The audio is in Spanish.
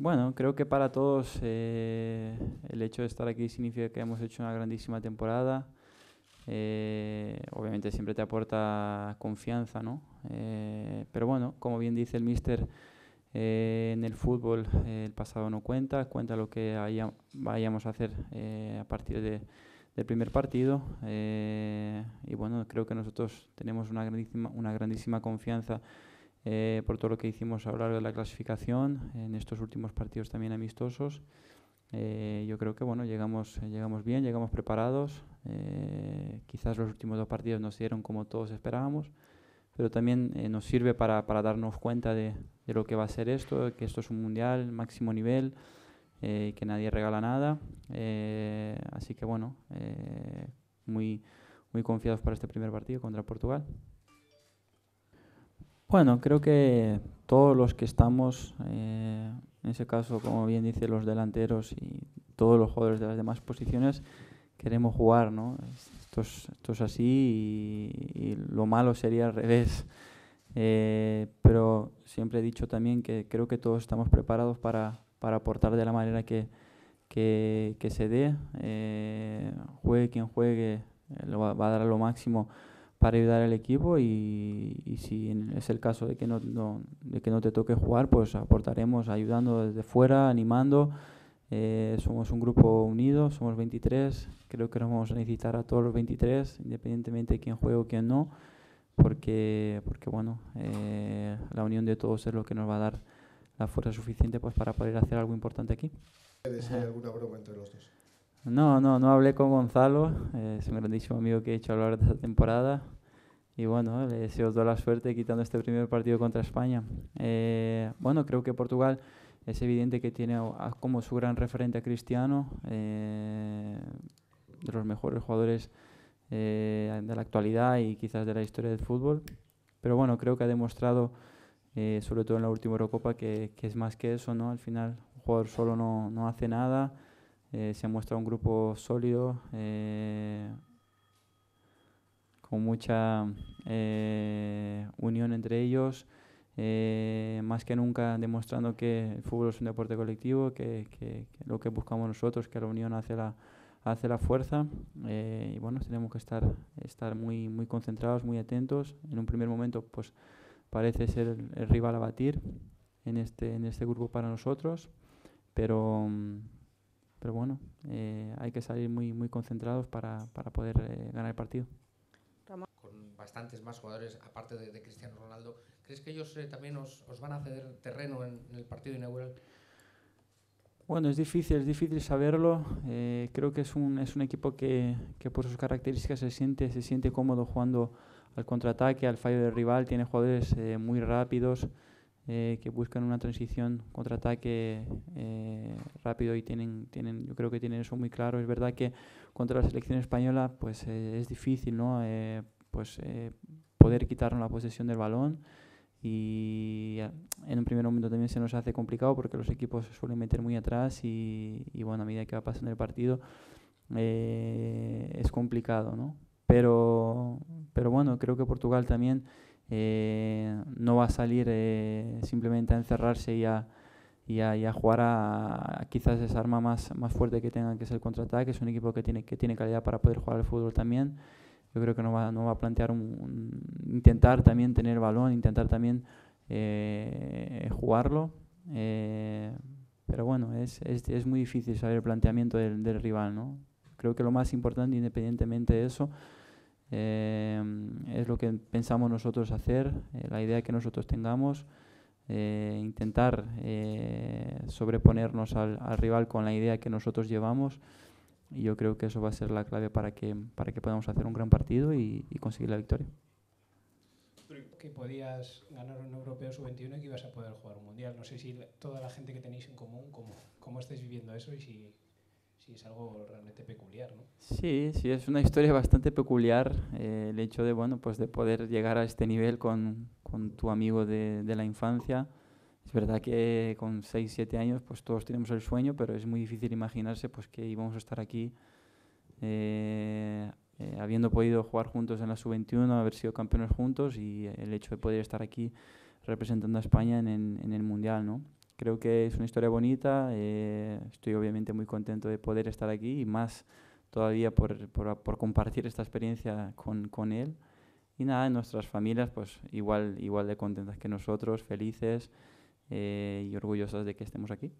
Bueno, creo que para todos eh, el hecho de estar aquí significa que hemos hecho una grandísima temporada. Eh, obviamente siempre te aporta confianza, ¿no? Eh, pero bueno, como bien dice el míster, en el fútbol el pasado no cuenta, cuenta lo que vayamos a hacer a partir de, del primer partido. y bueno, creo que nosotros tenemos una grandísima, una grandísima confianza eh, por todo lo que hicimos a lo largo de la clasificación, en estos últimos partidos también amistosos. Eh, yo creo que bueno, llegamos, llegamos bien, llegamos preparados. Eh, quizás los últimos dos partidos no se dieron como todos esperábamos, pero también nos sirve para, para, darnos cuenta de, de, lo que va a ser esto, que esto es un mundial, máximo nivel, que nadie regala nada. así que bueno, muy, muy confiados para este primer partido contra Portugal. Bueno, creo que todos los que estamos, eh, en ese caso, como bien dice, los delanteros y todos los jugadores de las demás posiciones, queremos jugar, ¿no? Esto es, así y, lo malo sería al revés. Eh, pero siempre he dicho también que creo que todos estamos preparados para, aportar de la manera que, que, se dé. Eh, juegue quien juegue, lo va, va, a dar lo máximo para ayudar al equipo y, si es el caso de que no, de que no te toque jugar, pues aportaremos ayudando desde fuera, animando. Eh, somos un grupo unido, somos 23, creo que nos vamos a necesitar a todos los 23, independientemente de quién juegue o quién no, porque, porque bueno, eh, la unión de todos es lo que nos va a dar la fuerza suficiente pues, para poder hacer algo importante aquí. ¿Puede alguna broma entre los dos? No, no, no hablé con Gonzalo, eh, es un grandísimo amigo que he hecho a lo largo de esta temporada. Y bueno, le deseo toda la suerte quitando este primer partido contra España. Eh, bueno, creo que Portugal es evidente que tiene como su gran referente a Cristiano, eh, de los mejores jugadores de la actualidad y quizás de la historia del fútbol. Pero bueno, creo que ha demostrado, sobre todo en la última Eurocopa, que, es más que eso, ¿no? Al final, un jugador solo no, no hace nada. Eh, se ha mostrado un grupo sólido, eh, con mucha eh, unión entre ellos, más que nunca demostrando que el fútbol es un deporte colectivo, que, que, lo que buscamos nosotros, que la unión hace la, hace la fuerza. y bueno, tenemos que estar, estar muy, muy concentrados, muy atentos. En un primer momento, pues parece ser el, rival a batir en este, en este grupo para nosotros, pero pero bueno, eh, hay que salir muy, muy concentrados para, para poder eh, ganar el partido. Con bastantes más jugadores, aparte de, Cristiano Ronaldo, ¿crees que ellos eh, también os, os, van a ceder terreno en, el partido inaugural? Bueno, es difícil, es difícil saberlo. creo que es un, es un equipo que, que, por sus características se siente, se siente cómodo jugando al contraataque, al fallo del rival. Tiene jugadores muy rápidos. Eh, que buscan una transición contraataque eh, rápido y tienen, tienen, yo creo que tienen eso muy claro. Es verdad que contra la selección española pues eh, es difícil ¿no? pues, poder quitarnos la posesión del balón y en un primer momento también se nos hace complicado porque los equipos suelen meter muy atrás y, y bueno, a medida que va pasando el partido es complicado, ¿no? Pero, pero bueno, creo que Portugal también eh, no va a salir eh, simplemente a encerrarse y a, y a, jugar a, quizás esa arma más, más fuerte que tengan, que es el contraataque. Es un equipo que tiene, que tiene calidad para poder jugar al fútbol también. Yo creo que no va, no va a plantear un, intentar también tener balón, intentar también eh, jugarlo. pero bueno, es, es, es, muy difícil saber el planteamiento del, del rival. ¿no? Creo que lo más importante, independientemente de eso, eh, es lo que pensamos nosotros hacer, eh, la idea que nosotros tengamos, eh, intentar sobreponernos al, rival con la idea que nosotros llevamos. Y yo creo que eso va a ser la clave para que, para que podamos hacer un gran partido y, conseguir la victoria. Que podías ganar un europeo sub-21 y que ibas a poder jugar un mundial. No sé si toda la gente que tenéis en común, cómo, cómo estáis viviendo eso y si es algo realmente peculiar, ¿no? Sí, sí, es una historia bastante peculiar eh, el hecho de, bueno, pues de poder llegar a este nivel con, con tu amigo de, de, la infancia. Es verdad que con 6, 7 años pues todos tenemos el sueño, pero es muy difícil imaginarse pues que íbamos a estar aquí eh, eh, habiendo podido jugar juntos en la sub-21, haber sido campeones juntos y el hecho de poder estar aquí representando a España en, en, en el Mundial, ¿no? Creo que es una historia bonita. eh, estoy obviamente muy contento de poder estar aquí y más todavía por, por- por compartir esta experiencia con, con él. Y nada, nuestras familias pues igual, igual de contentas que nosotros, felices eh, y orgullosas de que estemos aquí.